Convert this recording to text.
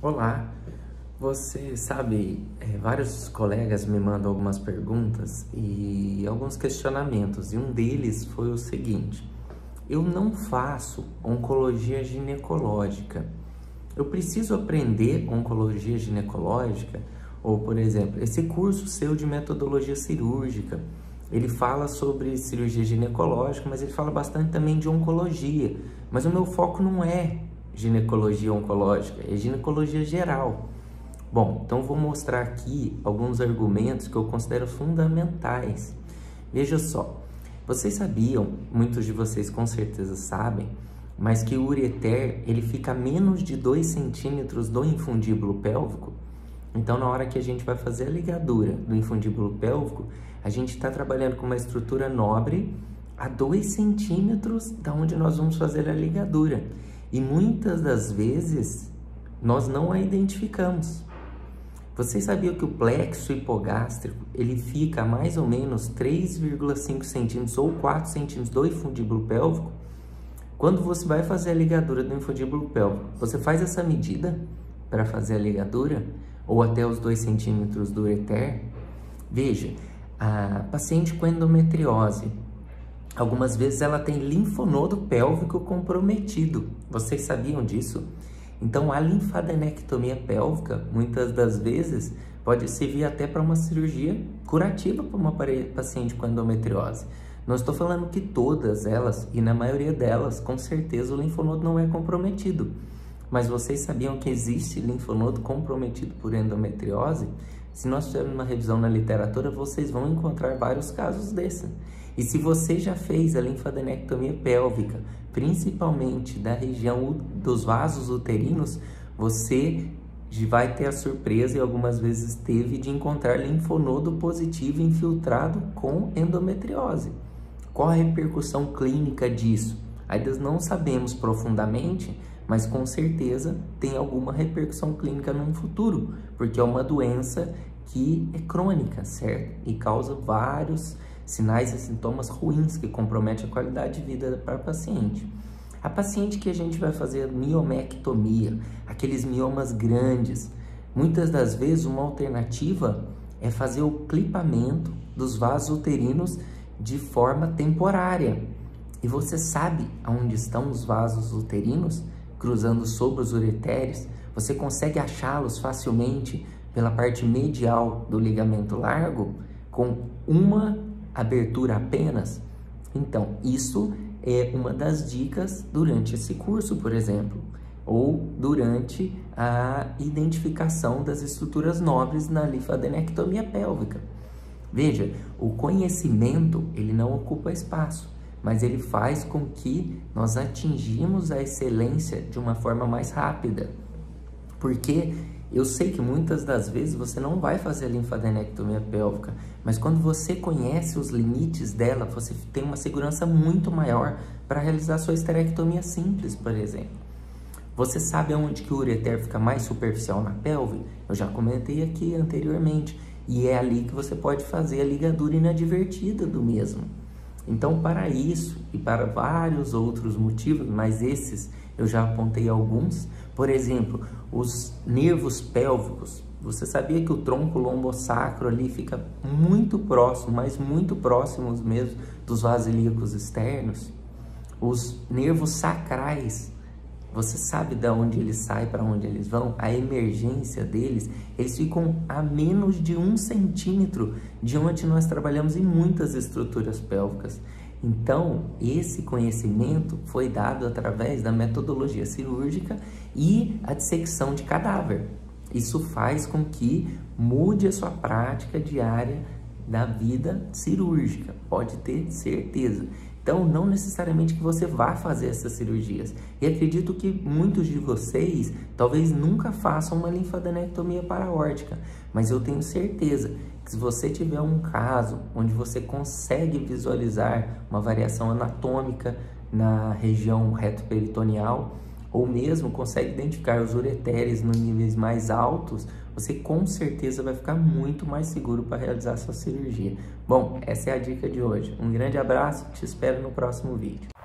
Olá, você sabe, é, vários colegas me mandam algumas perguntas e alguns questionamentos, e um deles foi o seguinte: eu não faço oncologia ginecológica. Eu preciso aprender oncologia ginecológica? Ou, por exemplo, esse curso seu de metodologia cirúrgica, ele fala sobre cirurgia ginecológica, mas ele fala bastante também de oncologia. Mas o meu foco não é ginecologia oncológica, é ginecologia geral. Bom, então vou mostrar aqui alguns argumentos que eu considero fundamentais. Veja só, vocês sabiam, muitos de vocês com certeza sabem, mas que o ureter ele fica a menos de 2 centímetros do infundíbulo pélvico. Então, na hora que a gente vai fazer a ligadura do infundíbulo pélvico, a gente está trabalhando com uma estrutura nobre a 2 centímetros da onde nós vamos fazer a ligadura. E muitas das vezes nós não a identificamos. Vocês sabiam que o plexo hipogástrico ele fica a mais ou menos 3,5 centímetros ou 4 centímetros do infundíbulo pélvico? Quando você vai fazer a ligadura do infundíbulo pélvico, você faz essa medida para fazer a ligadura ou até os 2 centímetros do ureter? Veja, a paciente com endometriose Algumas vezes ela tem linfonodo pélvico comprometido. Vocês sabiam disso? Então a linfadenectomia pélvica, muitas das vezes, pode servir até para uma cirurgia curativa para uma paciente com endometriose. Não estou falando que todas elas, e na maioria delas, com certeza o linfonodo não é comprometido. Mas vocês sabiam que existe linfonodo comprometido por endometriose? Se nós fizermos uma revisão na literatura, vocês vão encontrar vários casos desses. E se você já fez a linfadenectomia pélvica, principalmente da região dos vasos uterinos, você vai ter a surpresa e algumas vezes teve de encontrar linfonodo positivo infiltrado com endometriose. Qual a repercussão clínica disso? Ainda não sabemos profundamente, mas com certeza tem alguma repercussão clínica no futuro, porque é uma doença que é crônica, certo? E causa vários sinais e sintomas ruins que comprometem a qualidade de vida para o paciente. A paciente que a gente vai fazer miomectomia, aqueles miomas grandes, muitas das vezes uma alternativa é fazer o clipamento dos vasos uterinos de forma temporária. E você sabe aonde estão os vasos uterinos? Cruzando sobre os ureteres, você consegue achá-los facilmente pela parte medial do ligamento largo com uma abertura apenas? Então, isso é uma das dicas durante esse curso, por exemplo, ou durante a identificação das estruturas nobres na linfadenectomia pélvica. Veja, o conhecimento, ele não ocupa espaço, mas ele faz com que nós atingimos a excelência de uma forma mais rápida. Porque eu sei que muitas das vezes você não vai fazer a linfadenectomia pélvica, mas quando você conhece os limites dela, você tem uma segurança muito maior para realizar sua esterectomia simples, por exemplo. Você sabe aonde que o ureter fica mais superficial na pelve? Eu já comentei aqui anteriormente. E é ali que você pode fazer a ligadura inadvertida do mesmo. Então, para isso e para vários outros motivos, mas esses eu já apontei alguns, por exemplo, os nervos pélvicos. Você sabia que o tronco lombosacro ali fica muito próximo, mas muito próximos mesmo dos vasos ilíacos externos? Os nervos sacrais, você sabe de onde eles saem, para onde eles vão? A emergência deles, eles ficam a menos de um centímetro de onde nós trabalhamos em muitas estruturas pélvicas. Então, esse conhecimento foi dado através da metodologia cirúrgica e a dissecção de cadáver. Isso faz com que mude a sua prática diária da vida cirúrgica, pode ter certeza. Então, não necessariamente que você vá fazer essas cirurgias. E acredito que muitos de vocês talvez nunca façam uma linfadenectomia paraórtica, mas eu tenho certeza que se você tiver um caso onde você consegue visualizar uma variação anatômica na região reto-peritoneal, ou mesmo consegue identificar os ureteres nos níveis mais altos, você com certeza vai ficar muito mais seguro para realizar sua cirurgia. Bom, essa é a dica de hoje. Um grande abraço, te espero no próximo vídeo.